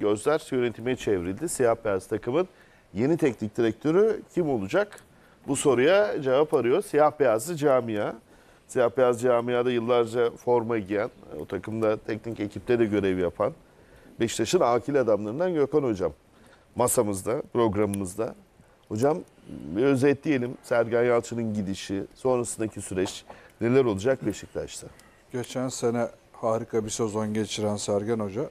gözler yönetime çevrildi. Siyah beyaz takımın yeni teknik direktörü kim olacak? Bu soruya cevap arıyor. Siyah beyazlı camia. Siyah beyaz camiada yıllarca forma giyen, o takımda teknik ekipte de görev yapan Beşiktaş'ın akil adamlarından Gökhan Hocam. Masamızda, programımızda. Hocam bir özetleyelim Sergen Yalçın'ın gidişi, sonrasındaki süreç neler olacak Beşiktaş'ta? Geçen sene harika bir sezon geçiren Sergen Hoca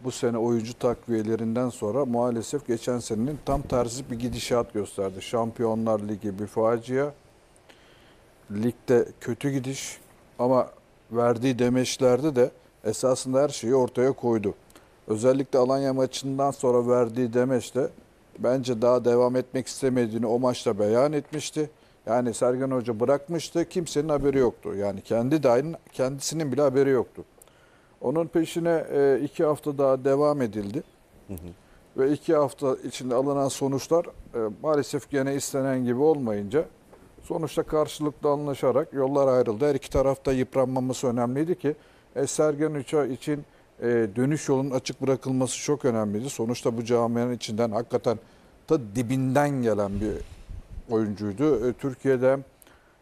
bu sene oyuncu takviyelerinden sonra maalesef geçen senenin tam tersi bir gidişat gösterdi. Şampiyonlar Ligi bir facia. Ligde kötü gidiş ama verdiği demeçlerde de esasında her şeyi ortaya koydu. Özellikle Alanya maçından sonra verdiği demeçte bence daha devam etmek istemediğini o maçta beyan etmişti. Yani Sergen Hoca bırakmıştı. Kimsenin haberi yoktu. Yani kendi dahil kendisinin bile haberi yoktu. Onun peşine e, iki hafta daha devam edildi. Ve iki hafta içinde alınan sonuçlar e, maalesef gene istenen gibi olmayınca sonuçta karşılıklı anlaşarak yollar ayrıldı. Her iki tarafta yıpranmaması önemliydi ki e, Sergen için e, dönüş yolunun açık bırakılması çok önemliydi. Sonuçta bu camianın içinden hakikaten ta dibinden gelen bir oyuncuydu. E, Türkiye'de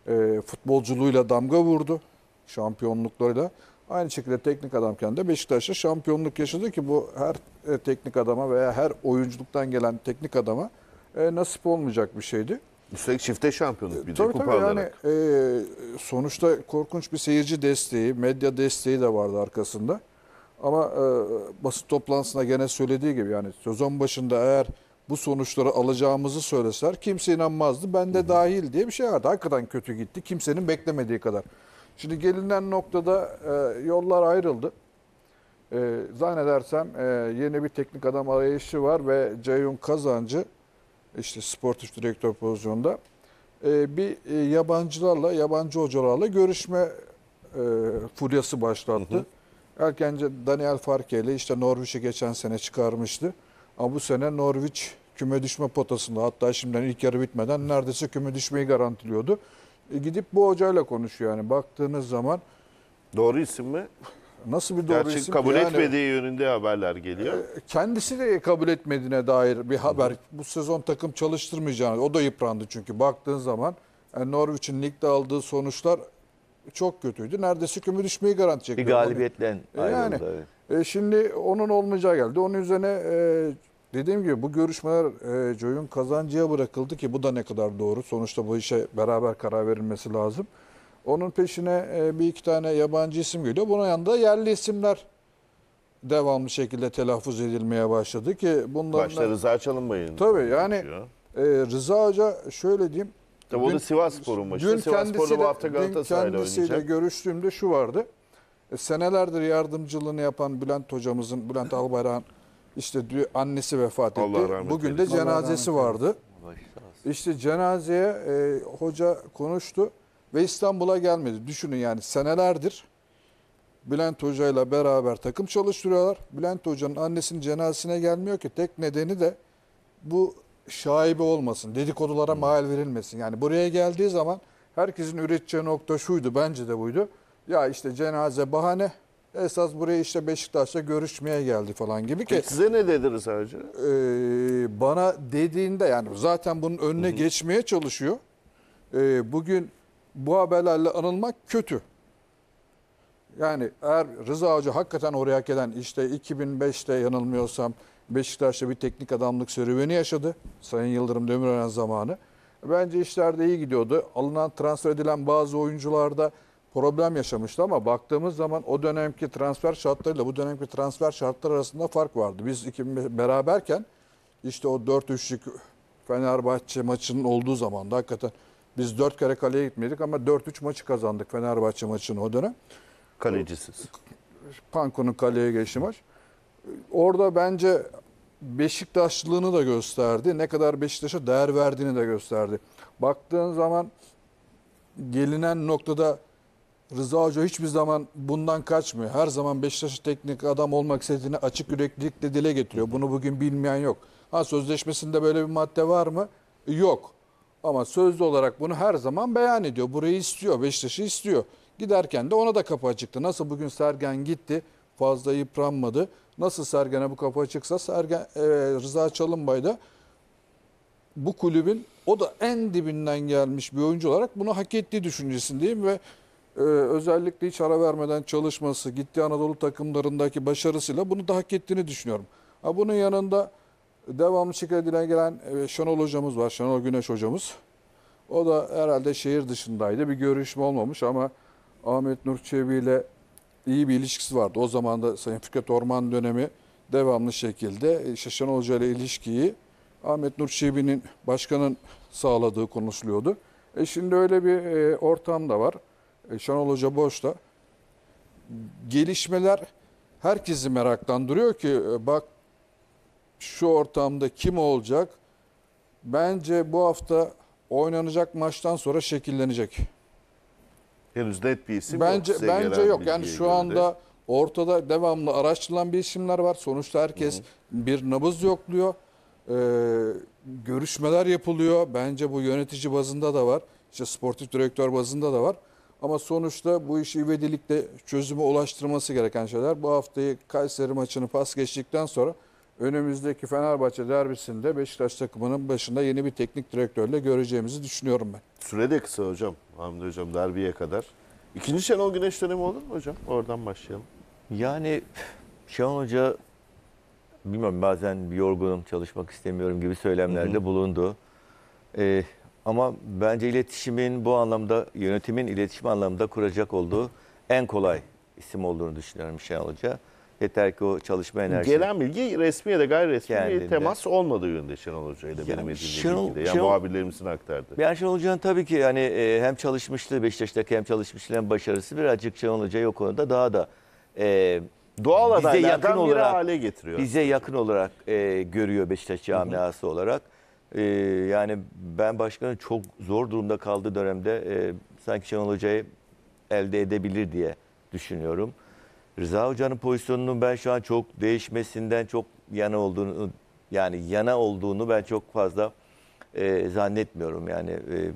e, futbolculuğuyla damga vurdu. Şampiyonluklarıyla. Aynı şekilde teknik adamken de Beşiktaş'ta şampiyonluk yaşadı ki bu her e, teknik adama veya her oyunculuktan gelen teknik adama e, nasip olmayacak bir şeydi. Üstelik çifte şampiyonluk bir de Tabii kupa tabii yani e, sonuçta korkunç bir seyirci desteği, medya desteği de vardı arkasında. Ama e, basın toplantısında gene söylediği gibi yani sezon başında eğer bu sonuçları alacağımızı söyleseler kimse inanmazdı. Ben de dahil diye bir şey vardı. Hakikaten kötü gitti. Kimsenin beklemediği kadar. Şimdi gelinen noktada e, yollar ayrıldı. E, zannedersem e, yeni bir teknik adam arayışı var ve Ceyhun Kazancı işte sportif direktör pozisyonda e, bir e, yabancılarla, yabancı hocalarla görüşme e, furyası başlattı. Erkence Daniel Farke ile işte Norwich'i geçen sene çıkarmıştı. Ama bu sene Norwich küme düşme potasında hatta şimdiden ilk yarı bitmeden neredeyse küme düşmeyi garantiliyordu. E, gidip bu hocayla konuşuyor yani baktığınız zaman Doğru isim mi? nasıl bir doğru Gerçi isim? kabul Yani- etmediği yönünde haberler geliyor. kendisi de kabul etmediğine dair bir haber. Bu sezon takım çalıştırmayacağını. O da yıprandı çünkü baktığın zaman yani Norwich'in ligde aldığı sonuçlar çok kötüydü. Neredeyse küme düşmeyi garanti Bir çekiyor. galibiyetle E, ayrıldı. yani. evet. E, şimdi onun olmayacağı geldi. Onun üzerine e, dediğim gibi bu görüşmeler e, Joy'un kazancıya bırakıldı ki bu da ne kadar doğru. Sonuçta bu işe beraber karar verilmesi lazım. Onun peşine e, bir iki tane yabancı isim geliyor. Bunun yanında yerli isimler devamlı şekilde telaffuz edilmeye başladı ki bunların Başta Rıza Çalınbay'ın. Tabii yani e, Rıza Hoca şöyle diyeyim. Tabii o da dün- Sivas Spor'un maçı. Dün Sivas Spor'da bu hafta dün Galatasaray'la kendisiyle oynayacak. görüştüğümde şu vardı. E, senelerdir yardımcılığını yapan Bülent hocamızın, Bülent Albayrak'ın işte annesi vefat Allah etti. rahmet Bugün de cenazesi vardı. Sağ olsun. İşte cenazeye e, hoca konuştu ve İstanbul'a gelmedi. Düşünün yani senelerdir Bülent Hoca ile beraber takım çalıştırıyorlar. Bülent Hoca'nın annesinin cenazesine gelmiyor ki tek nedeni de bu şaibe olmasın. Dedikodulara mahal verilmesin. Yani buraya geldiği zaman herkesin üreteceği nokta şuydu bence de buydu. Ya işte cenaze bahane esas buraya işte Beşiktaş'ta görüşmeye geldi falan gibi ki Peki size ne dedi Rıza Hoca? e, bana dediğinde yani zaten bunun önüne geçmeye çalışıyor. E, bugün bu haberlerle anılmak kötü. Yani eğer Rıza Hoca hakikaten oraya hak eden işte 2005'te yanılmıyorsam Beşiktaş'ta bir teknik adamlık serüveni yaşadı. Sayın Yıldırım Demirören zamanı. Bence işler de iyi gidiyordu. Alınan transfer edilen bazı oyuncularda problem yaşamıştı ama baktığımız zaman o dönemki transfer şartlarıyla bu dönemki transfer şartları arasında fark vardı. Biz iki beraberken işte o 4-3'lük Fenerbahçe maçının olduğu zaman da hakikaten biz 4 kere kaleye gitmedik ama 4-3 maçı kazandık Fenerbahçe maçını o dönem. Kalecisiz. Panko'nun kaleye geçti maç. Orada bence Beşiktaşlılığını da gösterdi. Ne kadar Beşiktaş'a değer verdiğini de gösterdi. Baktığın zaman gelinen noktada Rıza Hoca hiçbir zaman bundan kaçmıyor. Her zaman Beşiktaş teknik adam olmak istediğini açık yüreklilikle dile getiriyor. Bunu bugün bilmeyen yok. Ha sözleşmesinde böyle bir madde var mı? Yok. Ama sözlü olarak bunu her zaman beyan ediyor. Burayı istiyor, Beşiktaş'ı istiyor. Giderken de ona da kapı açıktı. Nasıl bugün Sergen gitti, fazla yıpranmadı. Nasıl Sergen'e bu kapı açıksa Sergen, e, Rıza Çalınbay da bu kulübün o da en dibinden gelmiş bir oyuncu olarak bunu hak ettiği düşüncesindeyim ve e, özellikle hiç ara vermeden çalışması, gittiği Anadolu takımlarındaki başarısıyla bunu da hak ettiğini düşünüyorum. Ha, bunun yanında devamlı şikayetine gelen e, Şenol hocamız var, Şenol Güneş hocamız. O da herhalde şehir dışındaydı. Bir görüşme olmamış ama Ahmet Nur Çebi ile iyi bir ilişkisi vardı. O zaman da Sayın Fikret Orman dönemi devamlı şekilde işte Şenol Hoca ile ilişkiyi Ahmet Nur Çebi'nin başkanın sağladığı konuşuluyordu. E şimdi öyle bir e, ortam da var. E, Şenol Hoca boşta. Gelişmeler herkesi meraklandırıyor ki e, bak şu ortamda kim olacak? Bence bu hafta oynanacak maçtan sonra şekillenecek. Henüz net bir isim bence yok. bence yok. Yani şu anda ortada devamlı araştırılan bir isimler var. Sonuçta herkes bir nabız yokluyor. Ee, görüşmeler yapılıyor. Bence bu yönetici bazında da var. İşte sportif direktör bazında da var. Ama sonuçta bu işi ivedilikle çözüme ulaştırması gereken şeyler. Bu haftayı Kayseri maçını pas geçtikten sonra önümüzdeki Fenerbahçe derbisinde Beşiktaş takımının başında yeni bir teknik direktörle göreceğimizi düşünüyorum ben. Süre de kısa hocam. Hamdi hocam derbiye kadar. İkinci Şenol Güneş dönemi olur mu hocam? Oradan başlayalım. Yani Şenol Hoca bilmiyorum bazen yorgunum çalışmak istemiyorum gibi söylemlerde bulundu. Ee, ama bence iletişimin bu anlamda yönetimin iletişim anlamında kuracak olduğu en kolay isim olduğunu düşünüyorum Şenol Hoca. Yeter ki o çalışma enerjisi. Gelen bilgi resmi ya da gayri resmi Kendinde. temas olmadığı yönünde Şenol Hoca ile benim edindiğim bilgide. Yani Şenol- muhabirlerimizin aktardı. Yani Şenol Hoca'nın tabii ki yani e, hem çalışmışlığı Beşiktaş'taki hem çalışmışlığı hem başarısı birazcık Şenol Hoca'yı o konuda daha da e, Doğal bize yakın olarak- hale getiriyor. bize yakın olarak e, görüyor Beşiktaş camiası olarak. E, yani ben başkanın çok zor durumda kaldığı dönemde e, sanki Şenol Hoca'yı elde edebilir diye düşünüyorum. Rıza Hoca'nın pozisyonunun ben şu an çok değişmesinden çok yana olduğunu yani yana olduğunu ben çok fazla e, zannetmiyorum. Yani e,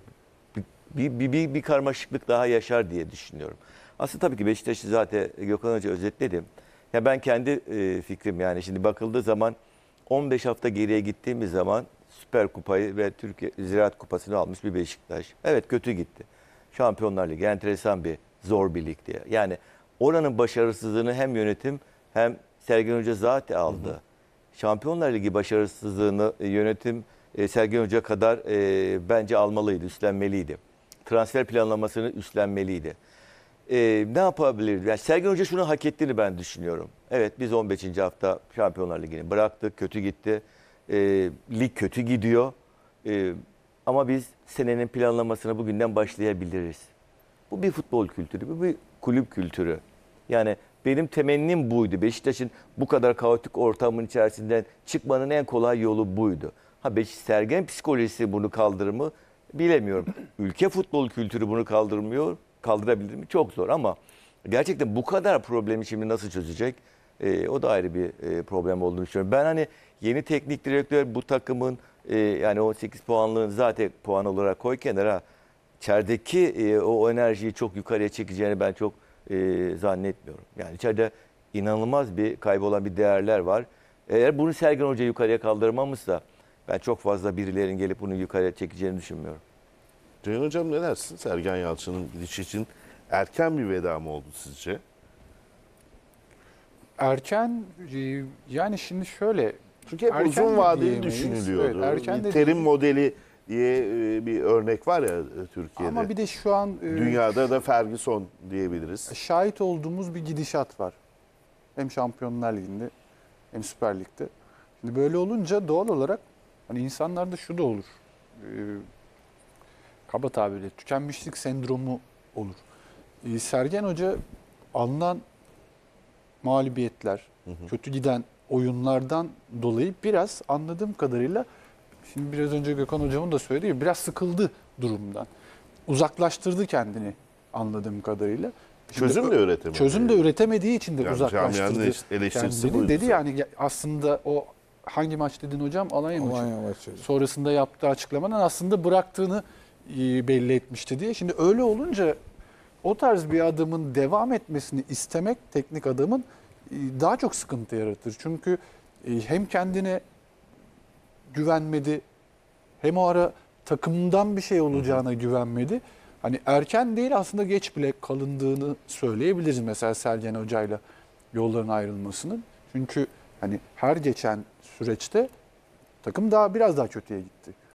bir, bir, bir, bir karmaşıklık daha yaşar diye düşünüyorum. Aslında tabii ki Beşiktaş'ı zaten Gökhan Hoca özetledim. Ya ben kendi e, fikrim yani şimdi bakıldığı zaman 15 hafta geriye gittiğimiz zaman Süper Kupayı ve Türkiye Ziraat Kupası'nı almış bir Beşiktaş. Evet kötü gitti. Şampiyonlar Ligi enteresan bir zor bir lig diye. Yani oranın başarısızlığını hem yönetim hem Sergen Hoca zaten aldı. Şampiyonlar Ligi başarısızlığını e, yönetim e, Sergen Hoca kadar e, bence almalıydı, üstlenmeliydi. Transfer planlamasını üstlenmeliydi. E, ne yapabilirdi? Yani Sergen Hoca şunu hak ettiğini ben düşünüyorum. Evet biz 15. hafta Şampiyonlar Ligi'ni bıraktık, kötü gitti. E, lig kötü gidiyor. E, ama biz senenin planlamasına bugünden başlayabiliriz. Bu bir futbol kültürü, bu bir kulüp kültürü. Yani benim temennim buydu. Beşiktaş'ın bu kadar kaotik ortamın içerisinden çıkmanın en kolay yolu buydu. Ha Beşiktaş Sergen psikolojisi bunu kaldırır mı bilemiyorum. Ülke futbol kültürü bunu kaldırmıyor, kaldırabilir mi? Çok zor ama gerçekten bu kadar problemi şimdi nasıl çözecek? Ee, o da ayrı bir e, problem olduğunu düşünüyorum. Ben hani yeni teknik direktör bu takımın e, yani o 8 puanlığını zaten puan olarak koy kenara içerideki e, o enerjiyi çok yukarıya çekeceğini ben çok e, zannetmiyorum. Yani içeride inanılmaz bir kaybolan bir değerler var. Eğer bunu Sergen Hoca yukarıya kaldırmamışsa ben çok fazla birilerinin gelip bunu yukarıya çekeceğini düşünmüyorum. Ceyhun Hocam ne dersin Sergen Yalçın'ın gidişi için erken bir veda mı oldu sizce? Erken e, yani şimdi şöyle Çünkü hep Erken uzun de vadeli diyemeyiz. düşünülüyordu. Evet, erken bir terim değil. modeli diye e, bir örnek var ya e, Türkiye'de. ama bir de şu an Dünyada da Ferguson diyebiliriz. şahit olduğumuz bir gidişat var. Hem Şampiyonlar Ligi'nde hem Süper Lig'de. Şimdi böyle olunca doğal olarak hani insanlarda şu da olur. E, kaba tabirle tükenmişlik sendromu olur. E, Sergen Hoca alınan mağlubiyetler, kötü giden oyunlardan dolayı biraz anladığım kadarıyla şimdi biraz önce Gökhan Hocam'ın da söylediği gibi biraz sıkıldı durumdan. Uzaklaştırdı kendini anladığım kadarıyla. Şimdi Çözüm de üretemedi. Çözüm de üretemediği için de Yani uzaklaştırdı. eleştirisi Dedi yani ya- aslında o hangi maç dedin hocam? Alanya maçı. Alanya maçı. Sonrasında yaptığı açıklamadan aslında bıraktığını belli etmişti diye. Şimdi öyle olunca o tarz bir adamın devam etmesini istemek teknik adamın daha çok sıkıntı yaratır. Çünkü e, hem kendine güvenmedi hem o ara takımdan bir şey olacağına güvenmedi. Hani erken değil aslında geç bile kalındığını söyleyebiliriz mesela Sergen Hoca'yla yolların ayrılmasının. Çünkü hani her geçen süreçte takım daha biraz daha kötüye gitti.